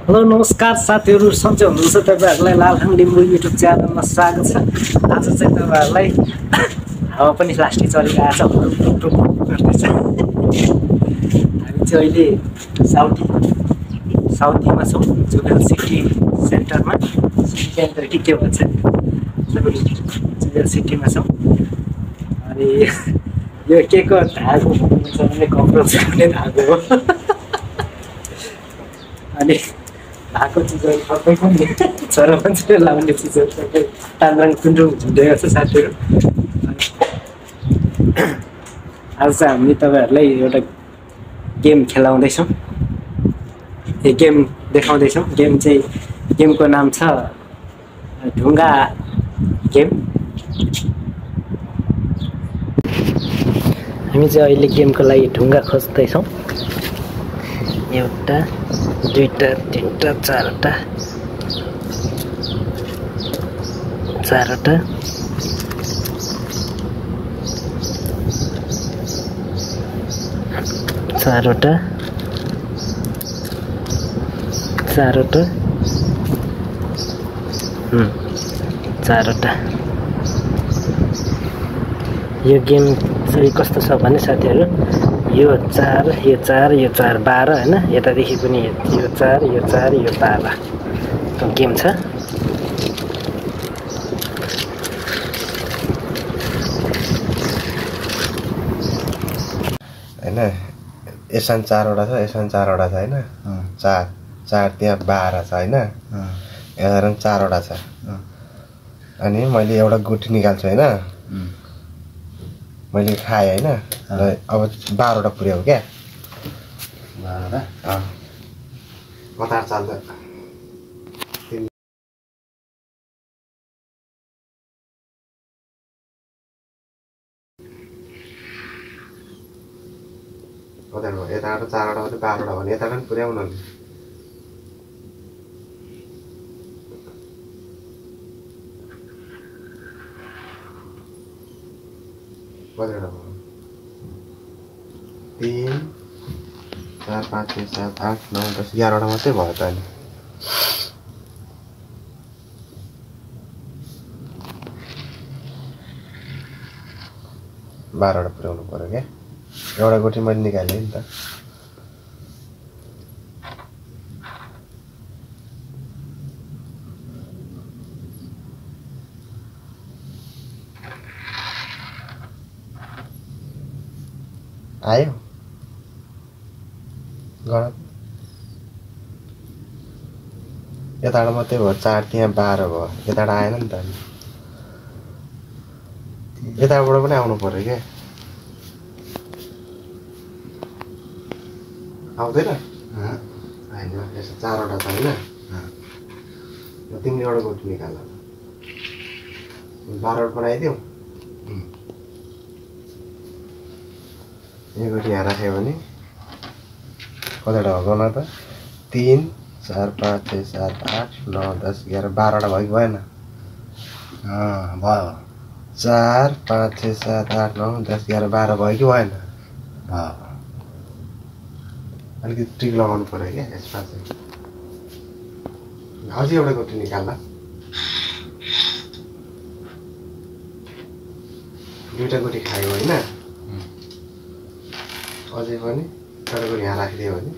Hello नमस्कार साथीहरू सन्चै हुनुहुन्छ तपाईँहरूलाई लालखाङ लिम्बू युट्युब च्यानलमा स्वागत छ। आज चाहिँ तपाईँहरूलाई हावा पनि लास्टै चलिरहेको छ हामी चाहिँ अहिले साउदी साउदीमा छौँ जुबेल सिटी सेन्टरमा। सिटी सेन्टर कि के भन्छ? जुबेल सिटीमा छौँ। अनि यो के को धागो भन्नुहुन्छ भने कपडा छाउने धागो हो। अनि भएको चिजहरू सबै पनि छोरा मान्छेले लाउने चिजहरू सबै तान्राङ टुन्डुङ झुन्डेको छ साथीहरू। आज चाहिँ हामी तपाईँहरूलाई एउटा गेम खेलाउँदैछौँ। यो गेम देखाउँदैछौँ। गेम चाहिँ गेमको नाम छ ढुङ्गा गेम। हामी चाहिँ अहिले गेमको लागि ढुङ्गा खोज्दैछौँ। एउटा दुईवटा तिनवटा चारवटा चारवटा चारवटा चारवटा चारवटा यो गेम चाहिँ कस्तो छ भने साथीहरू? यो चार यो चार यो चार बाह्र होइन? यतादेखि पनि यो चार यो चार यो बाह्र। गेम छ। होइन? एसान चारवटा छ एसान चारवटा छ होइन? चार चार त्यहाँ बाह्र छ होइन? एघार पनि चारवटा छ। अनि मैले एउटा गुठी निकाल्छु होइन? मैले खाएँ होइन। र अब बाह्रवटा पुर्याऊ क्या। कतार चाल्दा? कतार यताबाट चारवटा भने बाह्रवटा भने यताबाट पनि पुर्याउन तिन चार पाँच छ सात आठ नौ दस एघारवटा मात्रै भयो त अनि बाह्रवटा पुर्याउनु पऱ्यो क्या एउटा गोटी मैले निकालेँ नि त आयो गणत यताबाट मात्रै भयो चार त्यहाँ बाह्र भयो यताबाट आएन नि त अनि यताबाट पनि आउनु पऱ्यो क्या आउँदैन होइन यसो चारवटा छ होइन तिमीले एउटा गोटी निकाल बाह्रवटा बनाइदिऊ यो गोटी यहाँ राख्यो भने कतिवटा हो गन त? तिन चार पाँच छ सात आठ नौ दस एघार बाह्रवटा भयो कि भएन? भयो। चार पाँच छ सात आठ नौ दस एघार बाह्र भयो कि भएन? भयो। अलिकति टिक लगाउनु पऱ्यो क्या यसमा चाहिँ। अझै एउटा गोटी निकाल्ला। दुइटा गोटी खायो होइन? अझै पनि गोटी यहाँ राखिदियो भने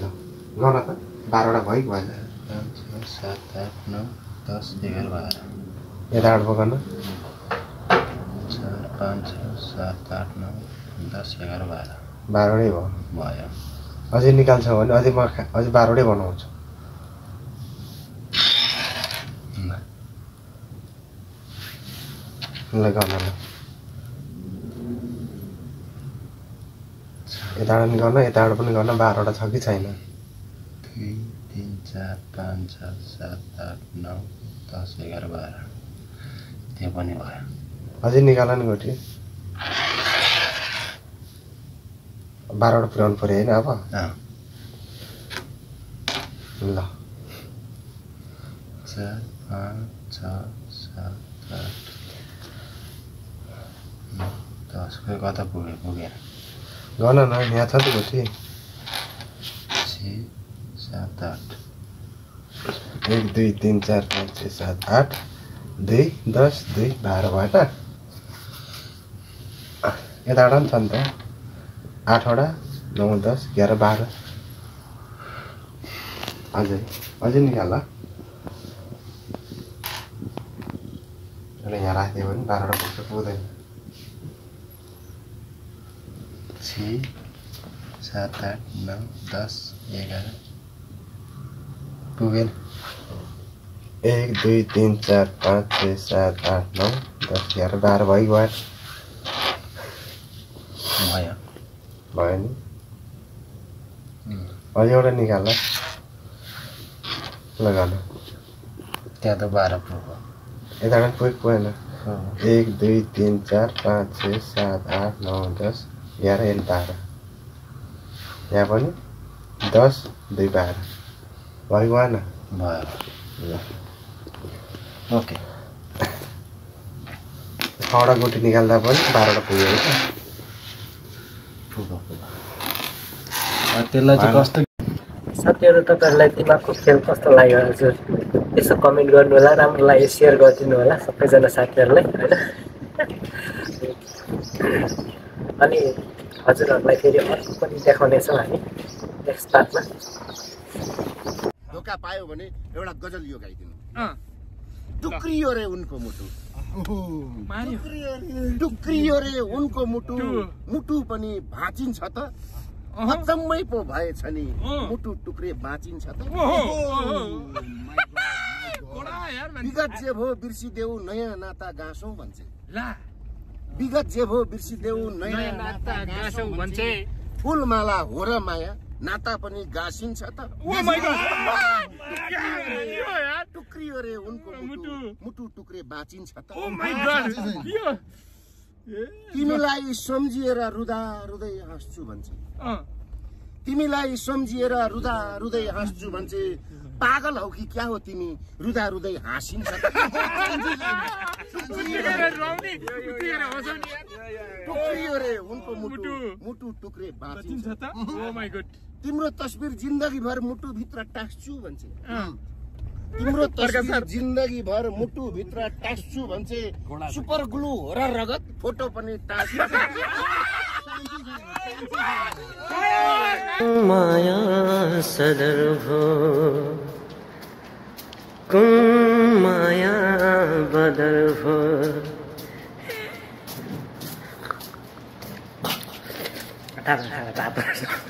ल गर्न त बाह्रवटा भयो कि भएन सात आठ नौ दस एघार बाह्र। यताबाट पकाउन चार पाँच छ सात आठ नौ दस एघार बाह्र। बाह्रवटै भयो। भयो। अझै निकाल्छ भने अझै म अझै बाह्रवटै बनाउँछु। ल। ल गर्न ल यताबाट पनि गर्न यताबाट पनि गर्न बाह्रवटा छ कि छैन? दुई तिन चार पाँच छ सात आठ नौ दस एघार बाह्र। त्यो पनि भयो। अझै निकाल नि गोटी। बाह्रवटा पुऱ्याउनु पऱ्यो होइन अब? ल। चार पाँच छ सात आठ नौ दस। खै कता पुग्यो? पुगेन। गर्न न यहाँ छ त गोटी छ सात आठ। एक दुई तिन चार पाँच छ सात आठ। दुई दस दुई बाह्र त यताबाट पनि छ नि त। आठवटा नौ दस एघार बाह्र। अझै अझै निकाल यहाँ राखिदियो भने बाह्रवटा पुग्छ पुग्दैन। छ सात आठ नौ दस एघार पुगेन एक दुई तिन चार पाँच छ सात आठ नौ दस एघार बाह्र भयो भयो भयो भयो नि अझै एउटा निकाल लगाउनु त्यहाँ त बाह्र पुग्यो यताबाट पुग पुगेन एक दुई तिन चार पाँच छ सात आठ नौ दस एघार एक बाह्र। यहाँ पनि दस दुई बाह्र। भयो भएन भयो। ओके। छवटा गोटी निकाल्दा पनि बाह्रवटा पुग्यो अब त्यसलाई चाहिँ कस्तो साथीहरू तपाईँहरूलाई दिमागको खेल कस्तो लाग्यो हजुर यसो कमेन्ट गर्नु होला राम्रो लाग्यो सेयर गरिदिनु होला सबैजना साथीहरूलाई। होइन अनि हजुरहरूलाई फेरि अर्को पनि देखाउनेछौँ हामी नेक्स्ट पार्टमा। धोका पायो भने एउटा गजल यो गाइदिनु। टुक्रियो रे उनको मुटु। टुक्रियो रे उनको मुटु। मुटु पनि भाँचिन्छ त। अचम्मै पो भएछ नि। मुटु टुक्रे बाँचिन्छ त। विगत जे भो बिर्सिदेऊ नयाँ नाता गाँसौँ भन्छ। विगत जे भो बिर्सिदेऊ नयाँ नाता गाँसौँ भन्छे फुलमाला हो र माया नाता पनि गाँसिन्छ त। टुक्रियो रे उनको मुटु। मुटु। टुक्रे बाँचिन्छ त। तिमीलाई सम्झिएर रुदा रुदै हाँस्छु भन्छ। तिमीलाई सम्झिएर रुदा रुदै हाँस्छु भन्छे। पागल हौ कि क्या हो तिमी? रुदा रुदै हाँसिन्छ मुटु टुक्रे बाँचिन्छ तिम्रो तस्बिर जिन्दगीभर मुटुभित्र टाँस्छु भन्छ तिम्रो तस्बिर जिन्दगीभर मुटुभित्र टाँस्छु भन्छे सुपर ग्लु हो र रगत फोटो पनि टाँस्छु माया सदर भो कुम माया motherhood. Tapos na tapos.